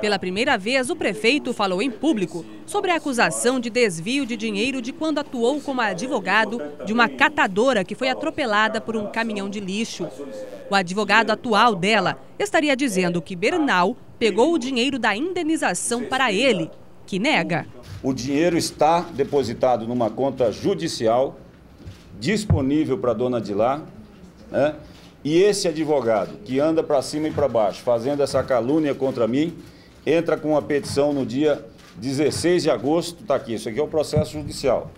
Pela primeira vez, o prefeito falou em público sobre a acusação de desvio de dinheiro de quando atuou como advogado de uma catadora que foi atropelada por um caminhão de lixo. O advogado atual dela estaria dizendo que Bernal pegou o dinheiro da indenização para ele, que nega. O dinheiro está depositado numa conta judicial, disponível para a dona Dilá, né? E esse advogado que anda para cima e para baixo fazendo essa calúnia contra mim, entra com uma petição no dia 16 de agosto, está aqui, isso aqui é o processo judicial,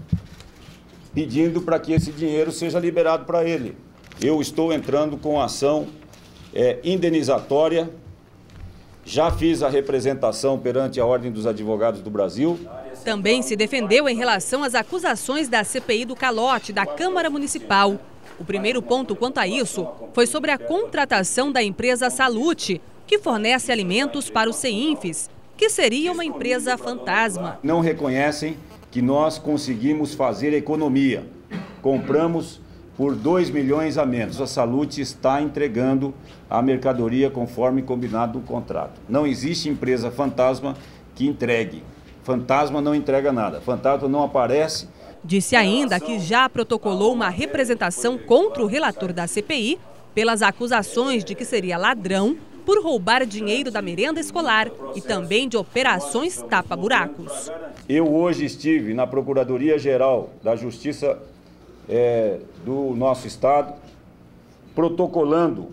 pedindo para que esse dinheiro seja liberado para ele. Eu estou entrando com ação é, indenizatória, já fiz a representação perante a Ordem dos Advogados do Brasil. Também se defendeu em relação às acusações da CPI do calote da Câmara Municipal. O primeiro ponto quanto a isso foi sobre a contratação da empresa Salute, que fornece alimentos para os CEINFES, que seria uma empresa fantasma. Não reconhecem que nós conseguimos fazer economia. Compramos por 2 milhões a menos. A Salute está entregando a mercadoria conforme combinado no contrato. Não existe empresa fantasma que entregue. Fantasma não entrega nada. Fantasma não aparece Disse ainda que já protocolou uma representação contra o relator da CPI pelas acusações de que seria ladrão por roubar dinheiro da merenda escolar e também de operações tapa-buracos. Eu hoje estive na Procuradoria-Geral da Justiça é, do nosso Estado protocolando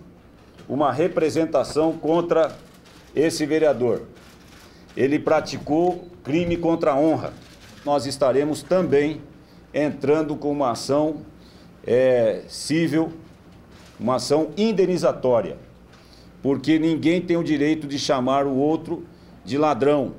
uma representação contra esse vereador. Ele praticou crime contra a honra. Nós estaremos também entrando com uma ação é, civil, uma ação indenizatória, porque ninguém tem o direito de chamar o outro de ladrão,